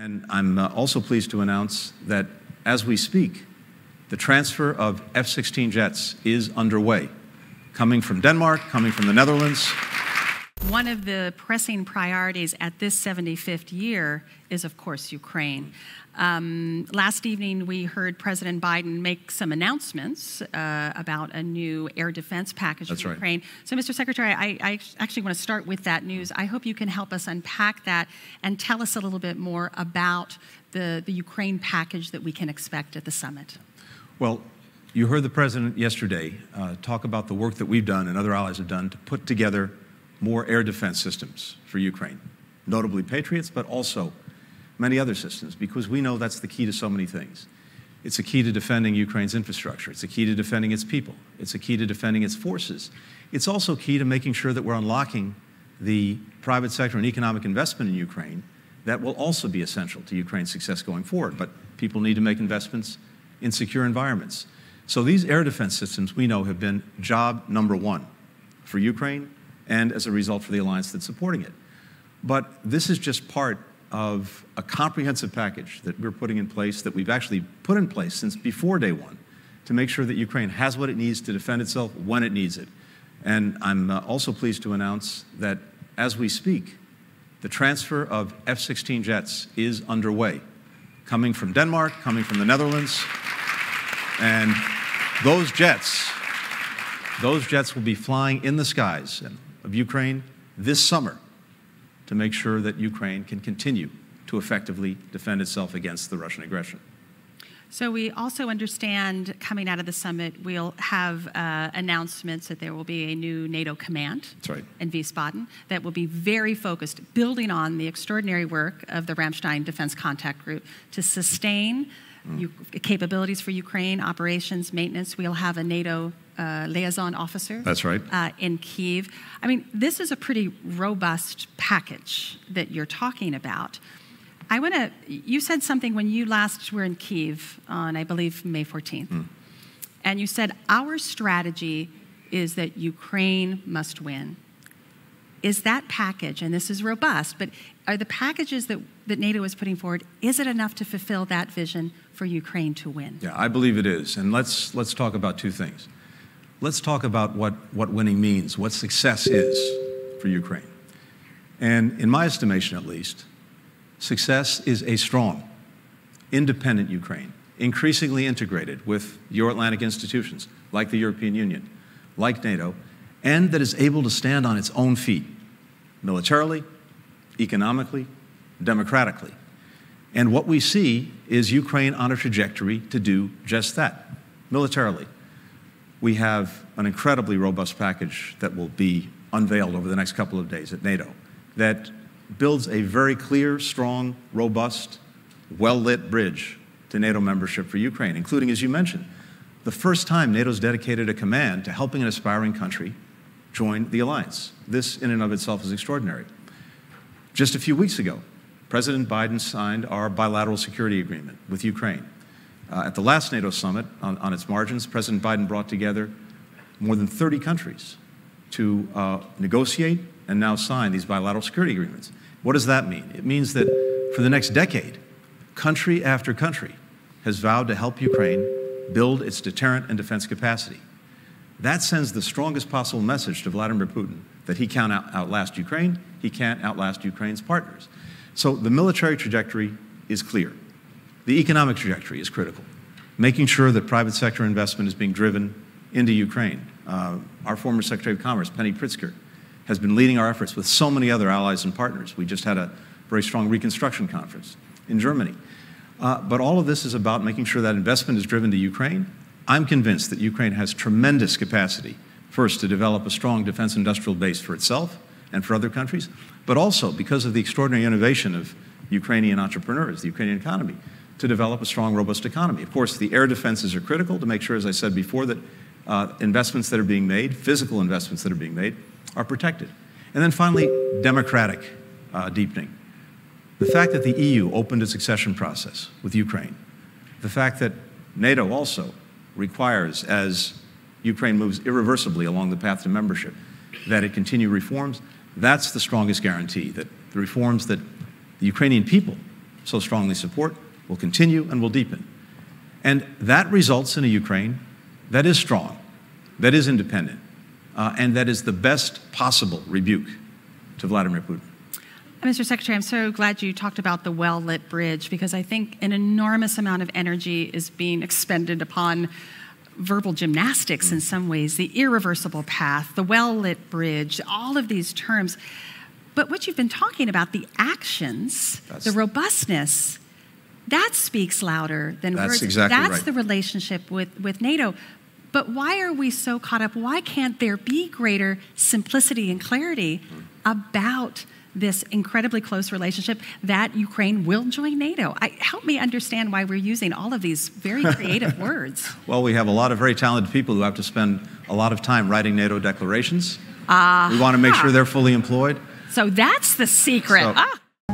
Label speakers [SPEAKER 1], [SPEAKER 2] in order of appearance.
[SPEAKER 1] And I'm uh, also pleased to announce that as we speak, the transfer of F 16 jets is underway, coming from Denmark, coming from the Netherlands.
[SPEAKER 2] One of the pressing priorities at this 75th year is, of course, Ukraine. Um, last evening, we heard President Biden make some announcements uh, about a new air defense package
[SPEAKER 1] That's
[SPEAKER 2] for
[SPEAKER 1] right.
[SPEAKER 2] Ukraine. So, Mr. Secretary, I, I actually want to start with that news. I hope you can help us unpack that and tell us a little bit more about the, the Ukraine package that we can expect at the summit.
[SPEAKER 1] Well, you heard the president yesterday uh, talk about the work that we've done and other allies have done to put together more air defense systems for Ukraine, notably Patriots, but also many other systems, because we know that's the key to so many things. It's a key to defending Ukraine's infrastructure. It's a key to defending its people. It's a key to defending its forces. It's also key to making sure that we're unlocking the private sector and economic investment in Ukraine that will also be essential to Ukraine's success going forward. But people need to make investments in secure environments. So these air defense systems we know have been job number one for Ukraine and as a result for the alliance that's supporting it. But this is just part of a comprehensive package that we're putting in place that we've actually put in place since before day one to make sure that Ukraine has what it needs to defend itself when it needs it. And I'm uh, also pleased to announce that as we speak, the transfer of F 16 jets is underway, coming from Denmark, coming from the Netherlands. And those jets, those jets will be flying in the skies of Ukraine this summer to make sure that Ukraine can continue to effectively defend itself against the Russian aggression.
[SPEAKER 2] So we also understand coming out of the summit, we'll have uh, announcements that there will be a new NATO command
[SPEAKER 1] right.
[SPEAKER 2] in Wiesbaden that will be very focused, building on the extraordinary work of the Ramstein Defense Contact Group to sustain
[SPEAKER 1] Mm.
[SPEAKER 2] U- capabilities for Ukraine, operations, maintenance. We'll have a NATO uh, liaison officer.
[SPEAKER 1] That's right.
[SPEAKER 2] Uh, in Kiev. I mean, this is a pretty robust package that you're talking about. I want to, you said something when you last were in Kiev on, I believe, May 14th.
[SPEAKER 1] Hmm.
[SPEAKER 2] And you said, Our strategy is that Ukraine must win. Is that package, and this is robust, but are the packages that, that NATO is putting forward, is it enough to fulfill that vision for Ukraine to win?
[SPEAKER 1] Yeah, I believe it is. And let's, let's talk about two things. Let's talk about what, what winning means, what success is for Ukraine. And in my estimation, at least, success is a strong, independent Ukraine, increasingly integrated with Euro-Atlantic institutions like the European Union, like NATO, and that is able to stand on its own feet, militarily, economically, democratically. And what we see is Ukraine on a trajectory to do just that, militarily. We have an incredibly robust package that will be unveiled over the next couple of days at NATO that builds a very clear, strong, robust, well lit bridge to NATO membership for Ukraine, including, as you mentioned, the first time NATO's dedicated a command to helping an aspiring country join the alliance. This, in and of itself, is extraordinary. Just a few weeks ago, President Biden signed our bilateral security agreement with Ukraine. Uh, at the last NATO summit, on, on, its margins, President Biden brought together more than 30 countries to uh, negotiate and now sign these bilateral security agreements. What does that mean? It means that for the next decade, country after country has vowed to help Ukraine build its deterrent and defense capacity. That sends the strongest possible message to Vladimir Putin that he can't out- outlast Ukraine, he can't outlast Ukraine's partners. So the military trajectory is clear. The economic trajectory is critical, making sure that private sector investment is being driven into Ukraine. Uh, our former Secretary of Commerce, Penny Pritzker, has been leading our efforts with so many other allies and partners. We just had a very strong reconstruction conference in Germany. Uh, but all of this is about making sure that investment is driven to Ukraine. I'm convinced that Ukraine has tremendous capacity, first, to develop a strong defense industrial base for itself and for other countries, but also because of the extraordinary innovation of Ukrainian entrepreneurs, the Ukrainian economy, to develop a strong, robust economy. Of course, the air defenses are critical to make sure, as I said before, that uh, investments that are being made, physical investments that are being made, are protected. And then finally, democratic uh, deepening. The fact that the EU opened its accession process with Ukraine, the fact that NATO also requires, as Ukraine moves irreversibly along the path to membership, that it continue reforms, that's the strongest guarantee that the reforms that the Ukrainian people so strongly support will continue and will deepen. And that results in a Ukraine that is strong, that is independent, uh, and that is the best possible rebuke to Vladimir Putin.
[SPEAKER 2] Mr. Secretary, I'm so glad you talked about the well lit bridge because I think an enormous amount of energy is being expended upon verbal gymnastics in some ways the irreversible path, the well lit bridge, all of these terms. But what you've been talking about, the actions, That's, the robustness, that speaks louder than
[SPEAKER 1] That's
[SPEAKER 2] words.
[SPEAKER 1] Exactly
[SPEAKER 2] That's
[SPEAKER 1] right.
[SPEAKER 2] the relationship with, with NATO. But why are we so caught up? Why can't there be greater simplicity and clarity about this incredibly close relationship that Ukraine will join NATO? I, help me understand why we're using all of these very creative words.
[SPEAKER 1] Well, we have a lot of very talented people who have to spend a lot of time writing NATO declarations.
[SPEAKER 2] Uh,
[SPEAKER 1] we want to make sure they're fully employed.
[SPEAKER 2] So that's the secret. So, ah.